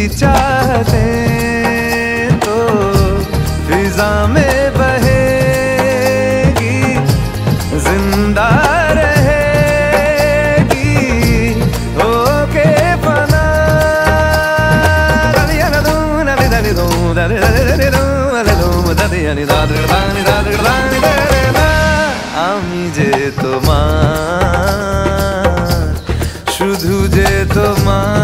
मेरी चाहते तो फिजा में बहेगी जिंदा रहेगी होके फना रवि रवि रवि रवि रवि रवि रवि আমি যে তোমার শুধু যে তোমার